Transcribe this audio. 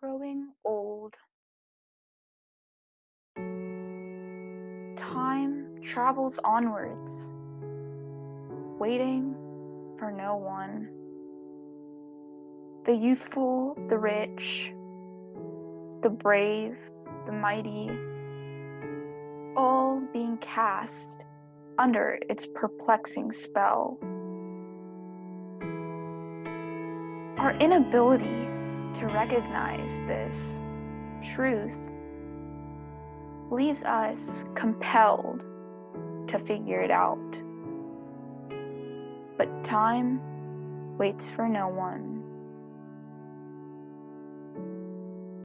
growing old. Time travels onwards, waiting for no one. The youthful, the rich, the brave, the mighty, all being cast under its perplexing spell. Our inability to recognize this truth leaves us compelled to figure it out. But time waits for no one.